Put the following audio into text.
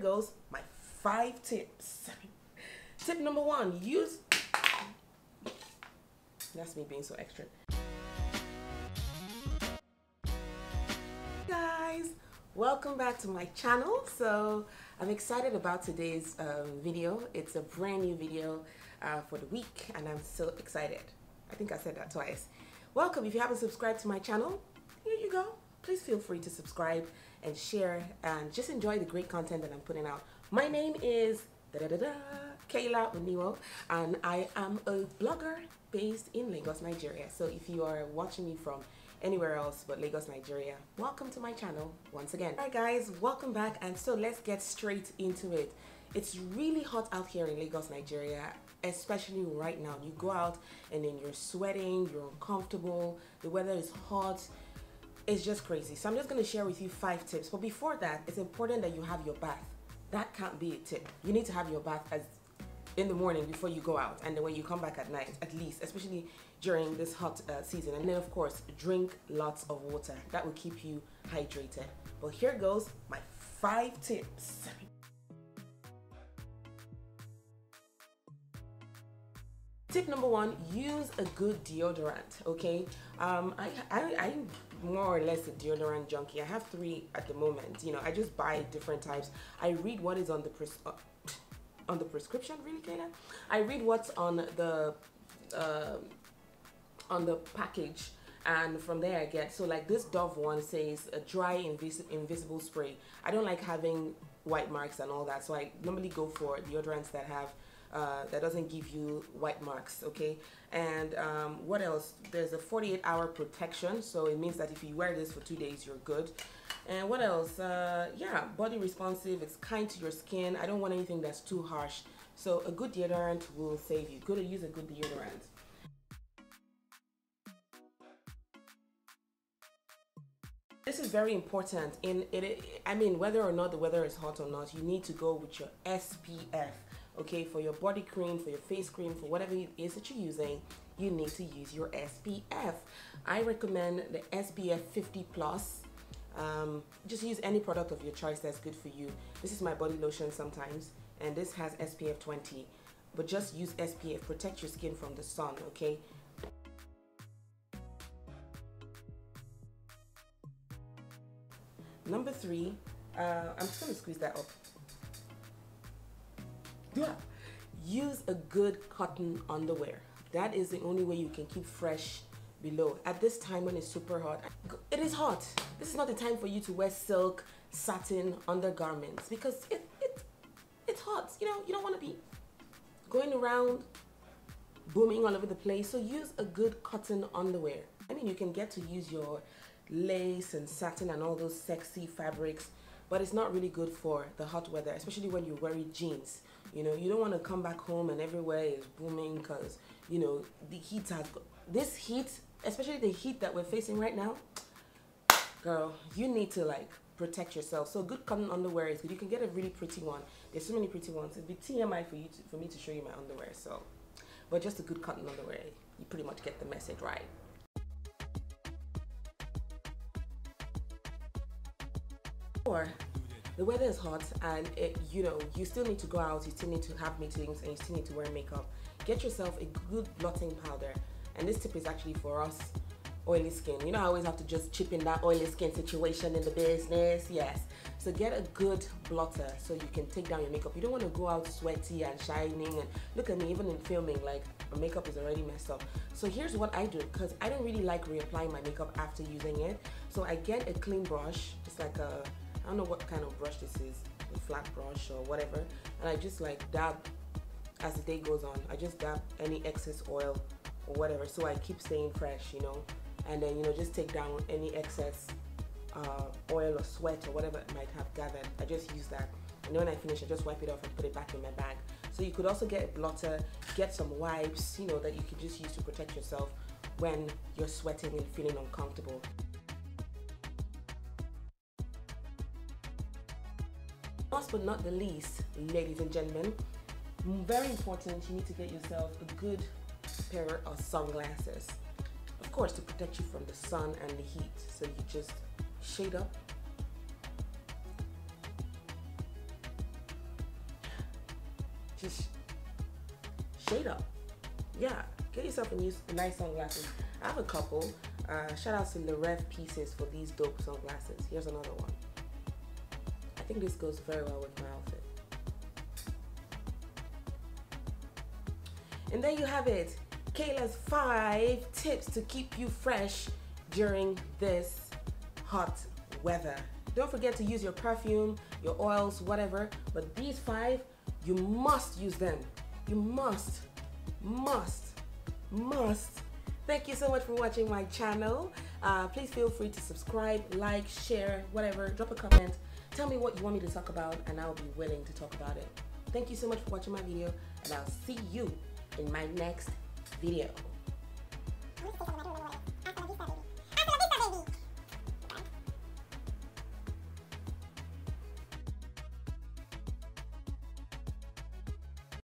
goes my five tips. Tip number one, use, that's me being so extra. Guys, welcome back to my channel. So I'm excited about today's um, video. It's a brand new video uh, for the week and I'm so excited. I think I said that twice. Welcome, if you haven't subscribed to my channel, here you go. Please feel free to subscribe and share and just enjoy the great content that I'm putting out. My name is da -da -da Kaylah Oniwo and I am a blogger based in Lagos, Nigeria. So if you are watching me from anywhere else but Lagos, Nigeria, welcome to my channel once again. Hi guys, welcome back and so let's get straight into it. It's really hot out here in Lagos, Nigeria, especially right now. You go out and then you're sweating, you're uncomfortable, the weather is hot, it's just crazy. So I'm just gonna share with you five tips. But before that, it's important that you have your bath. That can't be a tip. You need to have your bath as in the morning before you go out and then when you come back at night at least especially during this hot uh, season and then of course drink lots of water that will keep you hydrated well here goes my five tips Tip number one, use a good deodorant, okay? Um, I, I, I'm more or less a deodorant junkie. I have three at the moment. You know, I just buy different types. I read what is on the pres uh, on the prescription, really, Kaylah? I read what's on the uh, on the package and from there I get so like this Dove one says a dry invis invisible spray. I don't like having white marks and all that, so I normally go for deodorants that have uh, that doesn't give you white marks okay? And um, what else? There's a 48 hour protection so it means that if you wear this for two days you're good. And what else? Uh, yeah body responsive it's kind to your skin. I don't want anything that's too harsh. So a good deodorant will save you. Go to use a good deodorant this is very important in it i mean whether or not the weather is hot or not you need to go with your spf okay? For your body cream for your face cream for whatever it is that you're using you need to use your SPF I recommend the SPF 50 plus. Um, just use any product of your choice that's good for you. This is my body lotion sometimes and this has SPF 20 but just use SPF protect your skin from the sun okay number three uh, I'm just gonna squeeze that up yeah. Use a good cotton underwear. That is the only way you can keep fresh below. At this time when it's super hot, it is hot. This is not the time for you to wear silk, satin undergarments because it, it it's hot. You know, you don't want to be going around booming all over the place. So use a good cotton underwear. I mean, you can get to use your lace and satin and all those sexy fabrics, but it's not really good for the hot weather, especially when you're wearing jeans. You know, you don't want to come back home and everywhere is booming because, you know, the heat has, this heat, especially the heat that we're facing right now, girl, you need to like protect yourself. So good cotton underwear is good. You can get a really pretty one. There's so many pretty ones. It'd be TMI for you to, for me to show you my underwear. So, but just a good cotton underwear, you pretty much get the message right. The weather is hot and it, you know you still need to go out you still need to have meetings and you still need to wear makeup. Get yourself a good blotting powder. And this tip is actually for us oily skin. You know i always have to just chip in that oily skin situation in the business? Yes. So get a good blotter so you can take down your makeup. You don't want to go out sweaty and shining and look at me even in filming like my makeup is already messed up. So here's what i do because i don't really like reapplying my makeup after using it. So i get a clean brush it's like a I don't know what kind of brush this is, a flat brush or whatever. And I just like dab as the day goes on. I just dab any excess oil or whatever so I keep staying fresh, you know. And then, you know, just take down any excess uh, oil or sweat or whatever it might have gathered. I just use that. And then when I finish, I just wipe it off and put it back in my bag. So you could also get a blotter, get some wipes, you know, that you could just use to protect yourself when you're sweating and feeling uncomfortable. Last but not the least, ladies and gentlemen, very important, you need to get yourself a good pair of sunglasses. Of course, to protect you from the sun and the heat. So you just shade up. just shade up. Yeah, get yourself a new nice sunglasses. I have a couple. Uh, shout out to the Rev Pieces for these dope sunglasses. Here's another one. Think this goes very well with my outfit. And there you have it. Kaylah's five tips to keep you fresh during this hot weather. Don't forget to use your perfume, your oils, whatever. But these five, you must use them. You must, must, must. Thank you so much for watching my channel. Uh, please feel free to subscribe, like, share, whatever. Drop a comment. Tell me what you want me to talk about and I'll be willing to talk about it. Thank you so much for watching my video and I'll see you in my next video.